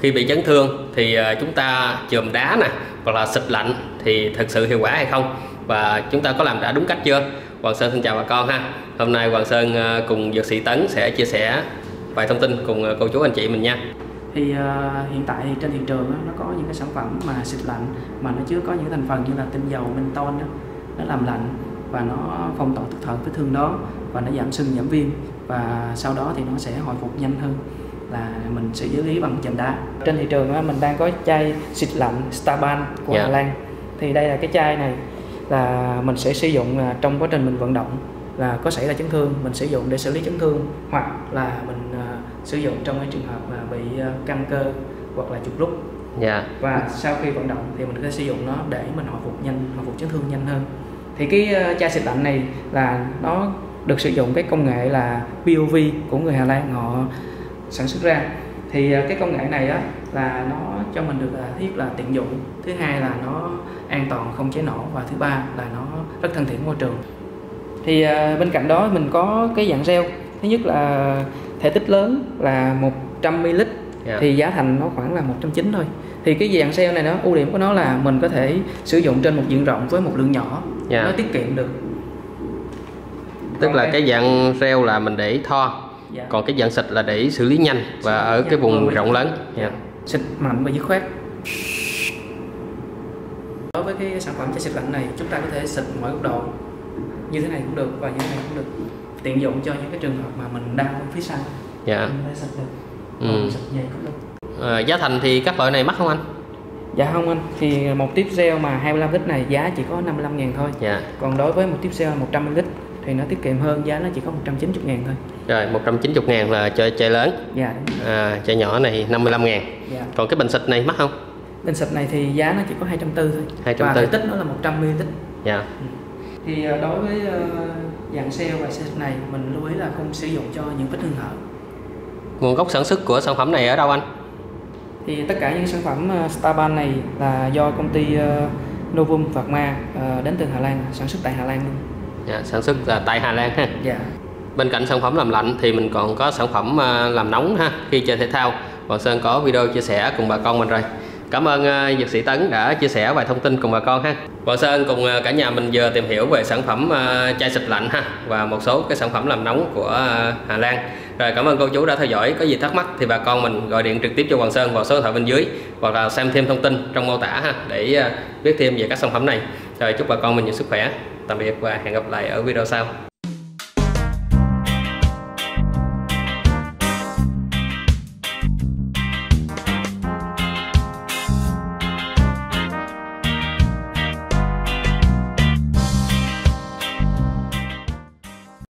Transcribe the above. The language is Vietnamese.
khi bị chấn thương thì à, chúng ta chườm đá nè hoặc là xịt lạnh thì thực sự hiệu quả hay không? Và chúng ta có làm đã đúng cách chưa? Hoàng Sơn xin chào bà con ha. Hôm nay Hoàng Sơn à, cùng dược sĩ Tấn sẽ chia sẻ vài thông tin cùng à, cô chú anh chị mình nha. Thì uh, hiện tại thì trên thị trường nó có những cái sản phẩm mà xịt lạnh mà nó chứa có những thành phần như là tinh dầu menthol đó, nó làm lạnh và nó phong tỏa thực thận vết thương đó và nó giảm sưng giảm viêm và sau đó thì nó sẽ hồi phục nhanh hơn là mình sẽ xử lý bằng chầm đá. Trên thị trường mình đang có chai xịt lạnh Starban của Dạ. Hà Lan. Thì đây là cái chai này là mình sẽ sử dụng à, trong quá trình mình vận động là có xảy ra chấn thương mình sử dụng để xử lý chấn thương hoặc là mình à, sử dụng trong cái trường hợp mà bị à, căng cơ hoặc là chuột rút. Dạ. Và sau khi vận động thì mình có thể sử dụng nó để mình hồi phục nhanh hồi phục chấn thương nhanh hơn. Thì cái ờ, chai xịt lạnh này là nó được sử dụng cái công nghệ là POV của người Hà Lan. Họ sản xuất ra. Thì ờ, cái công nghệ này á là nó cho mình được là thiết là tiện dụng. Thứ hai là nó an toàn không cháy nổ. Và thứ ba là nó rất thân thiện môi trường. Thì ờ, bên cạnh đó mình có cái dạng gel. Thứ nhất là thể tích lớn là 100 ml Dạ. thì giá thành nó khoảng là 190 thôi. Thì cái dạng sale này nó ưu điểm của nó là mình có thể sử dụng trên một diện rộng với một lượng nhỏ. Dạ. nó tiết kiệm được. Tức Còn là cái- cái dạng reo là mình để tho Dạ. còn cái dạng xịt là để xử lý nhanh và ở cái vùng rộng lớn. Dạ. xịt mạnh và dứt khoát đối với cái sản phẩm chai xịt lạnh này chúng ta có thể xịt mọi góc độ như thế này cũng được và như thế này cũng được. Tiện dụng cho những cái trường hợp mà mình đau ở phía sau. Dạ. Mình có thể xịt được. Ừ. Xịt cũng được. Ờ, giá thành thì các loại này mắc không anh? Dạ không anh. Thì một tiếp gel mà 25 lít này giá chỉ có 55 ngàn thôi. Dạ. Còn đối với một tiếp gel 100 lít thì nó tiết kiệm hơn giá nó chỉ có 190 ngàn thôi. Rồi 190 ngàn là chai, chai lớn. Dạ à, chai nhỏ này 55 ngàn. Dạ. Còn cái bình xịt này mắc không? Bên xịt này thì giá nó chỉ có 240 thôi. 240. và thể tích nó là 100 ml dạ. Thì ờ, đối với ờ, dạng sale và xịt này mình lưu ý là không sử dụng cho những vết thương hở. Nguồn gốc sản xuất của sản phẩm này ở đâu anh? Thì tất cả những sản phẩm ờ, Starban này là do công ty Novum Pharma đến từ Hà Lan sản xuất tại Hà Lan luôn dạ, sản xuất tại Hà Lan ha. Dạ. Bên cạnh sản phẩm làm lạnh thì mình còn có sản phẩm à, làm nóng ha khi chơi thể thao. Hoàng Sơn có video chia sẻ cùng bà con mình rồi. Cảm ơn à, dược sĩ Tấn đã chia sẻ vài thông tin cùng bà con ha. Hoàng Sơn cùng à, cả nhà mình vừa tìm hiểu về sản phẩm à, chai xịt lạnh ha và một số cái sản phẩm làm nóng của Hà Lan. Rồi cảm ơn cô chú đã theo dõi. Có gì thắc mắc thì bà con mình gọi điện trực tiếp cho Hoàng Sơn vào số điện thoại bên dưới hoặc là xem thêm thông tin trong mô tả ha để biết thêm về các sản phẩm này. Rồi chúc bà con mình nhiều sức khỏe tạm biệt và hẹn gặp lại ở video sau.